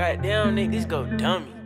Goddamn, nigga, this go dummy.